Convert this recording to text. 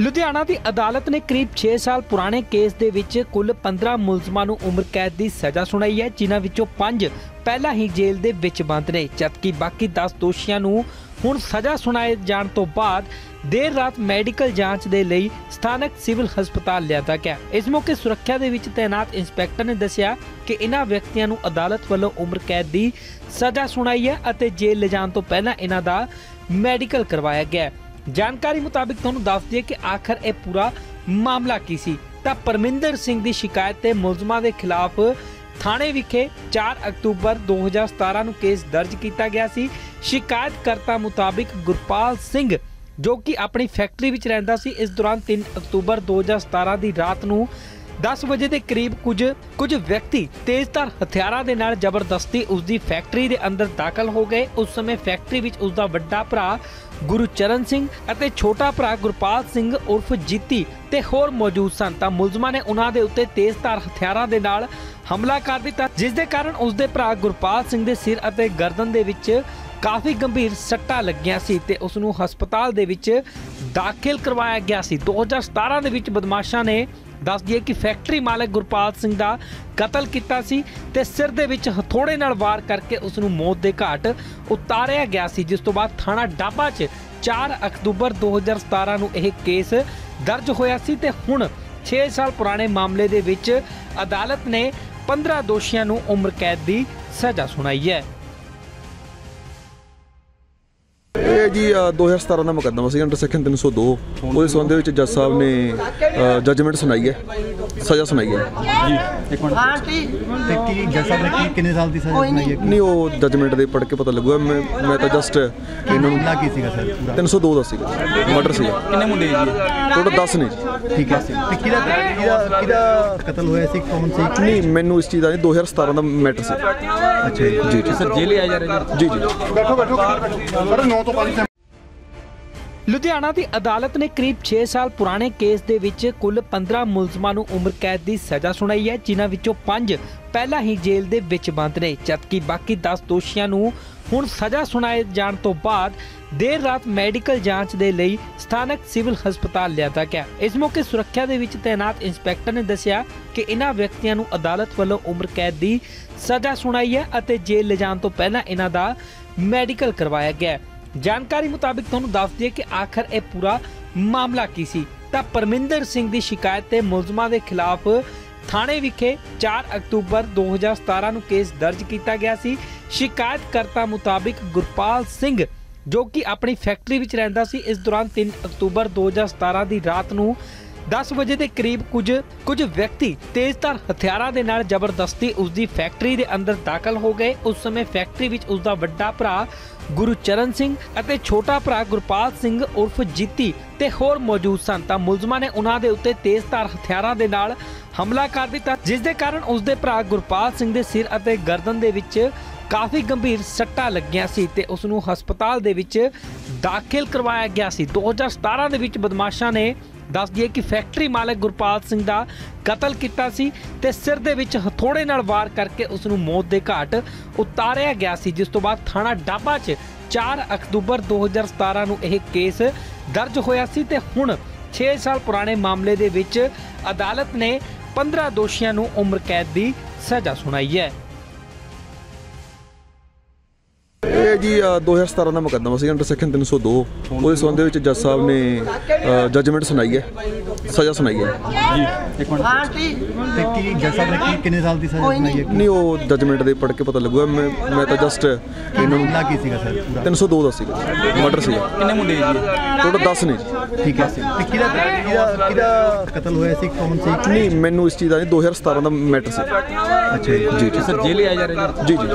ਲੁਧਿਆਣਾ ਦੀ ਅਦਾਲਤ ਨੇ ਕਰੀਬ 6 ਸਾਲ ਪੁਰਾਣੇ ਕੇਸ ਦੇ ਵਿੱਚ ਕੁੱਲ 15 ਮੁਲਜ਼ਮਾਂ ਨੂੰ ਉਮਰ ਕੈਦ ਦੀ ਸਜ਼ਾ ਸੁਣਾਈ ਹੈ, ਜਿਨ੍ਹਾਂ ਵਿੱਚੋਂ 5 ਪਹਿਲਾਂ ਹੀ ਜੇਲ੍ਹ ਦੇ ਵਿੱਚ ਬੰਦ ਨੇ, ਜਦਕਿ ਬਾਕੀ 10 ਦੋਸ਼ੀਆਂ ਨੂੰ ਹੁਣ ਸਜ਼ਾ ਸੁਣਾਏ ਜਾਣ ਤੋਂ ਬਾਅਦ ਦੇਰ ਰਾਤ ਮੈਡੀਕਲ ਜਾਂਚ ਦੇ ਲਈ ਸਥਾਨਕ ਸਿਵਲ ਹਸਪਤਾਲ ਲਿਆਂਦਾ ਗਿਆ। ਇਸ ਮੌਕੇ ਸੁਰੱਖਿਆ ਦੇ ਵਿੱਚ ਤਾਇਨਾਤ ਇੰਸਪੈਕਟਰ ਨੇ ਦੱਸਿਆ ਕਿ ਇਹਨਾਂ ਵਿਅਕਤੀਆਂ ਨੂੰ ਅਦਾਲਤ ਵੱਲੋਂ ਉਮਰ ਕੈਦ ਦੀ ਸਜ਼ਾ ਸੁਣਾਈ ਹੈ ਅਤੇ ਜੇਲ੍ਹ ਲਿਜਾਣ ਤੋਂ ਪਹਿਲਾਂ ਇਹਨਾਂ ਦਾ ਮੈਡੀਕਲ ਕਰਵਾਇਆ ਗਿਆ ਜਾਣਕਾਰੀ ਮੁਤਾਬਿਕ ਤੁਹਾਨੂੰ ਦੱਸ ਦਈਏ ਕਿ ਆਖਰ ਇਹ ਪੂਰਾ ਮਾਮਲਾ ਕੀ ਸੀ? ਤਾਂ ਪਰਮਿੰਦਰ ਸਿੰਘ ਦੀ ਸ਼ਿਕਾਇਤ ਤੇ ਮੁਲਜ਼ਮਾਂ ਦੇ ਖਿਲਾਫ ਥਾਣੇ ਵਿਖੇ 4 ਅਕਤੂਬਰ 2017 ਨੂੰ ਕੇਸ ਦਰਜ ਕੀਤਾ ਗਿਆ ਸੀ। ਸ਼ਿਕਾਇਤਕਰਤਾ ਮੁਤਾਬਿਕ ਗੁਰਪਾਲ ਸਿੰਘ, ਜੋ ਕਿ ਆਪਣੀ ਫੈਕਟਰੀ ਵਿੱਚ ਰਹਿੰਦਾ ਸੀ, ਇਸ ਦੌਰਾਨ 3 ਅਕਤੂਬਰ 2017 ਦੀ ਰਾਤ ਨੂੰ 10 ਵਜੇ ਦੇ ਕਰੀਬ ਕੁਝ ਕੁਝ ਵਿਅਕਤੀ ਤੇਜ਼ਧਾਰ ਹਥਿਆਰਾਂ ਦੇ ਨਾਲ ਜ਼ਬਰਦਸਤੀ ਉਸ ਦੀ ਫੈਕਟਰੀ ਦੇ ਅੰਦਰ ਦਾਖਲ ਹੋ ਗਏ। ਉਸ ਸਮੇਂ ਫੈਕਟਰੀ ਵਿੱਚ ਉਸ ਦਾ ਵੱਡਾ ਭਰਾ ਗੁਰਚਰਨ ਸਿੰਘ ਅਤੇ ਛੋਟਾ ਭਰਾ ਗੁਰਪਾਲ ਸਿੰਘ ਉਰਫ ਜੀਤੀ ਤੇ ਹੋਰ ਮੌਜੂਦ ਸਨ। ਤਾਂ ਮੁਲਜ਼ਮਾਂ ਨੇ ਉਹਨਾਂ ਦੇ ਉੱਤੇ ਤੇਜ਼ਧਾਰ ਹਥਿਆਰਾਂ ਦੇ ਨਾਲ ਹਮਲਾ ਕਰ ਦਿੱਤਾ, ਜਿਸ ਦੇ ਕਾਰਨ ਉਸ ਦੇ ਭਰਾ ਗੁਰਪਾਲ ਸਿੰਘ ਦੇ ਸਿਰ ਅਤੇ ਗਰਦਨ ਦੇ ਵਿੱਚ ਕਾਫੀ ਗੰਭੀਰ ਸੱਟਾਂ ਲੱਗੀਆਂ ਸੀ ਤੇ ਉਸ ਨੂੰ ਹਸਪਤਾਲ ਦੇ ਵਿੱਚ ਦਾਖਲ ਕਰਵਾਇਆ ਗਿਆ ਸੀ। 2017 ਦੇ ਵਿੱਚ ਬਦਮਾਸ਼ਾਂ ਨੇ ਦੱਸ ਦਈਏ ਕਿ ਫੈਕਟਰੀ ਮਾਲਕ ਗੁਰਪਾਲ ਸਿੰਘ ਦਾ ਕਤਲ ਕੀਤਾ ਸੀ ਤੇ ਸਿਰ ਦੇ ਵਿੱਚ ਹਥੋੜੇ ਨਾਲ ਵਾਰ ਕਰਕੇ ਉਸ ਨੂੰ ਮੌਤ ਦੇ ਘਾਟ ਉਤਾਰਿਆ ਗਿਆ ਸੀ, ਜਿਸ ਤੋਂ ਬਾਅਦ ਥਾਣਾ ਡਾਬਾ 'ਚ 4 ਅਕਤੂਬਰ 2017 ਨੂੰ ਇਹ ਕੇਸ ਦਰਜ ਹੋਇਆ ਸੀ ਤੇ ਹੁਣ 6 ਸਾਲ ਪੁਰਾਣੇ ਮਾਮਲੇ ਦੇ ਵਿੱਚ ਅਦਾਲਤ ਨੇ 15 ਦੋਸ਼ੀਆਂ ਨੂੰ ਉਮਰ ਕੈਦ ਦੀ ਸਜ਼ਾ ਸੁਣਾਈ ਹੈ। ਇਹ ਜੀ ਅ, 2017 ਦਾ ਮੁਕੱਦਮਾ ਸੀ ਅੰਡਰ ਸੈਕਸ਼ਨ 302 ਉਹਦੇ ਸੰਬੰਧ ਦੇ ਵਿੱਚ ਜੱਜ ਸਾਹਿਬ ਨੇ ਜੱਜਮੈਂਟ ਸੁਣਾਈ ਹੈ ਸਜ਼ਾ ਸੁਣਾਈ ਹੈ। ਇੱਕ ਮਿੰਟ। ਤੇ ਕੀ ਜੱਜ ਸਾਹਿਬ ਨੇ ਕੀ ਕਿੰਨੇ ਸਾਲ ਦੀ ਸਜ਼ਾ ਸੁਣਾਈ ਹੈ? ਨਹੀਂ। ਉਹ ਜੱਜਮੈਂਟ ਦੇ ਪੜ੍ਹ ਕੇ ਪਤਾ ਲੱਗੂਗਾ। ਮੈਂ ਮੈਂ ਤਾਂ ਜਸਟ ਇਹਨਾਂ ਨੂੰ ਮਾਮਲਾ ਕੀ ਸੀਗਾ ਸਰ? ਪੂਰਾ 302 ਦਾ ਸੀਗਾ। ਮਰਡਰ ਸੀਗਾ। ਕਿੰਨੇ ਮੁੰਡੇ ਜੀ? ਟੋਟਲ 10 ਨੇ ਜੀ। ਠੀਕ ਹੈ। ਤੇ ਕਿਹਦਾ ਕਿਹਦਾ ਕਿਹਦਾ ਕਤਲ ਹੋਇਆ ਸੀ? ਕੌਣ ਸੀ? ਨਹੀਂ ਮੈਨੂੰ ਇਸ ਚੀਜ਼ ਦਾ ਨਹੀਂ 2017 ਦਾ ਮੈਟਰ ਸੀ। ਅੱਛਾ ਜੀ। ਸਰ ਜੇਲ੍ਹ ਆ ਜਾ ਰਹੇ ਜੀ? ਜੀ ਲੁਧਿਆਣਾ ਦੀ ਅਦਾਲਤ ਨੇ ਕਰੀਬ 6 ਸਾਲ ਪੁਰਾਣੇ ਕੇਸ ਦੇ ਵਿੱਚ ਕੁੱਲ 15 ਮੁਲਜ਼ਮਾਂ ਨੂੰ ਉਮਰ ਕੈਦ ਦੀ ਸਜ਼ਾ ਸੁਣਾਈ ਹੈ, ਜਿਨ੍ਹਾਂ ਵਿੱਚੋਂ 5 ਪਹਿਲਾਂ ਹੀ ਜੇਲ੍ਹ ਦੇ ਵਿੱਚ ਬੰਦ ਨੇ, ਜਦਕਿ ਬਾਕੀ 10 ਦੋਸ਼ੀਆਂ ਨੂੰ ਹੁਣ ਸਜ਼ਾ ਸੁਣਾਏ ਜਾਣ ਤੋਂ ਬਾਅਦ ਦੇਰ ਰਾਤ ਮੈਡੀਕਲ ਜਾਂਚ ਦੇ ਲਈ ਸਥਾਨਕ ਸਿਵਲ ਹਸਪਤਾਲ ਲਿਆਂਦਾ ਗਿਆ। ਇਸ ਮੌਕੇ ਸੁਰੱਖਿਆ ਦੇ ਵਿੱਚ ਤਾਇਨਾਤ ਇੰਸਪੈਕਟਰ ਨੇ ਦੱਸਿਆ ਕਿ ਇਹਨਾਂ ਵਿਅਕਤੀਆਂ ਨੂੰ ਅਦਾਲਤ ਵੱਲੋਂ ਉਮਰ ਕੈਦ ਦੀ ਸਜ਼ਾ ਸੁਣਾਈ ਹੈ ਅਤੇ ਜੇਲ੍ਹ ਲਿਜਾਣ ਤੋਂ ਪਹਿਲਾਂ ਇਹਨਾਂ ਦਾ ਮੈਡੀਕਲ ਕਰਵਾਇਆ ਗਿਆ ਜਾਣਕਾਰੀ ਮੁਤਾਬਿਕ ਤੁਹਾਨੂੰ ਦੱਸ ਦਈਏ ਕਿ ਆਖਰ ਇਹ ਪੂਰਾ ਮਾਮਲਾ ਕੀ ਸੀ? ਤਾਂ ਪਰਮਿੰਦਰ ਸਿੰਘ ਦੀ ਸ਼ਿਕਾਇਤ ਤੇ ਮੁਲਜ਼ਮਾਂ ਦੇ ਖਿਲਾਫ ਥਾਣੇ ਵਿਖੇ 4 ਅਕਤੂਬਰ 2017 ਨੂੰ ਕੇਸ ਦਰਜ ਕੀਤਾ ਗਿਆ ਸੀ। ਸ਼ਿਕਾਇਤਕਰਤਾ ਮੁਤਾਬਿਕ ਗੁਰਪਾਲ ਸਿੰਘ, ਜੋ ਕਿ ਆਪਣੀ ਫੈਕਟਰੀ ਵਿੱਚ ਰਹਿੰਦਾ ਸੀ, ਇਸ ਦੌਰਾਨ 3 ਅਕਤੂਬਰ 2017 ਦੀ ਰਾਤ ਨੂੰ 10 ਵਜੇ ਦੇ ਕਰੀਬ ਕੁਝ ਕੁਝ ਵਿਅਕਤੀ ਤੇਜ਼ਧਾਰ ਹਥਿਆਰਾਂ ਦੇ ਨਾਲ ਜ਼ਬਰਦਸਤੀ ਉਸ ਦੀ ਫੈਕਟਰੀ ਦੇ ਅੰਦਰ ਦਾਖਲ ਹੋ ਗਏ। ਉਸ ਸਮੇਂ ਫੈਕਟਰੀ ਵਿੱਚ ਉਸ ਦਾ ਵੱਡਾ ਭਰਾ ਗੁਰਚਰਨ ਸਿੰਘ ਅਤੇ ਛੋਟਾ ਭਰਾ ਗੁਰਪਾਲ ਸਿੰਘ ਉਰਫ ਜੀਤੀ ਤੇ ਹੋਰ ਮੌਜੂਦ ਸਨ। ਤਾਂ ਮੁਲਜ਼ਮਾਂ ਨੇ ਉਹਨਾਂ ਦੇ ਉੱਤੇ ਤੇਜ਼ਧਾਰ ਹਥਿਆਰਾਂ ਦੇ ਨਾਲ ਹਮਲਾ ਕਰ ਦਿੱਤਾ, ਜਿਸ ਦੇ ਕਾਰਨ ਉਸ ਦੇ ਭਰਾ ਗੁਰਪਾਲ ਸਿੰਘ ਦੇ ਸਿਰ ਅਤੇ ਗਰਦਨ ਦੇ ਵਿੱਚ ਕਾਫੀ ਗੰਭੀਰ ਸੱਟਾਂ ਲੱਗੀਆਂ ਸੀ ਤੇ ਉਸ ਨੂੰ ਹਸਪਤਾਲ ਦੇ ਵਿੱਚ ਦਾਖਲ ਕਰਵਾਇਆ ਗਿਆ ਸੀ। 2017 ਦੇ ਵਿੱਚ ਬਦਮਾਸ਼ਾਂ ਨੇ ਦੱਸ ਦਈਏ ਕਿ ਫੈਕਟਰੀ ਮਾਲਕ ਗੁਰਪਾਲ ਸਿੰਘ ਦਾ ਕਤਲ ਕੀਤਾ ਸੀ ਤੇ ਸਿਰ ਦੇ ਵਿੱਚ ਹਥੋੜੇ ਨਾਲ ਵਾਰ ਕਰਕੇ ਉਸ ਨੂੰ ਮੌਤ ਦੇ ਘਾਟ ਉਤਾਰਿਆ ਗਿਆ ਸੀ, ਜਿਸ ਤੋਂ ਬਾਅਦ ਥਾਣਾ ਡਾਬਾ 'ਚ 4 ਅਕਤੂਬਰ 2017 ਨੂੰ ਇਹ ਕੇਸ ਦਰਜ ਹੋਇਆ ਸੀ ਤੇ ਹੁਣ 6 ਸਾਲ ਪੁਰਾਣੇ ਮਾਮਲੇ ਦੇ ਵਿੱਚ ਅਦਾਲਤ ਨੇ 15 ਦੋਸ਼ੀਆਂ ਨੂੰ ਉਮਰ ਕੈਦ ਦੀ ਸਜ਼ਾ ਸੁਣਾਈ ਹੈ। ਇਹ ਜੀ ਅ, 2017 ਦਾ ਮੁਕੱਦਮਾ ਸੀ ਅੰਡਰ ਸੈਕਸ਼ਨ 302 ਉਹਦੇ ਸੰਬੰਧ ਦੇ ਵਿੱਚ ਜੱਜ ਸਾਹਿਬ ਨੇ ਜੱਜਮੈਂਟ ਸੁਣਾਈ ਹੈ। ਸਜ਼ਾ ਸੁਣਾਈ ਹੈ। ਇੱਕ ਮਿੰਟ। ਤੇ ਕੀ ਜੱਜ ਸਾਹਿਬ ਨੇ ਕੀ ਕਿੰਨੇ ਸਾਲ ਦੀ ਸਜ਼ਾ ਸੁਣਾਈ ਹੈ? ਨਹੀਂ ਉਹ ਜੱਜਮੈਂਟ ਦੇ ਪੜ੍ਹ ਕੇ ਪਤਾ ਲੱਗੂਗਾ। ਮੈਂ ਮੈਂ ਤਾਂ ਜਸਟ ਇਹਨਾਂ ਨੂੰ ਮਾਮਲਾ ਕੀ ਸੀਗਾ ਸਰ? ਪੂਰਾ 302 ਦਾ ਸੀਗਾ। ਮਰਡਰ ਸੀਗਾ। ਕਿੰਨੇ ਮੁੰਡੇ ਜੀ? ਟੋਟਲ 10 ਨੇ। ਜੀ ਠੀਕ ਹੈ। ਤੇ ਕਿਹਦਾ ਕਿਹਦਾ ਕਿਹਦਾ ਕਤਲ ਹੋਇਆ ਸੀ? ਕੌਣ ਸੀ? ਨਹੀਂ ਮੈਨੂੰ ਇਸ ਚੀਜ਼ ਦਾ ਨਹੀਂ 2017 ਦਾ ਮੈਟਰ ਸੀ। ਅੱਛਾ ਜੀ। ਜੀ ਜੀ। ਸਰ ਜੇਲ੍ਹ ਆ ਜਾ ਰਹੇ ਜੀ। ਜੀ